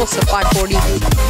Apple Supply 540.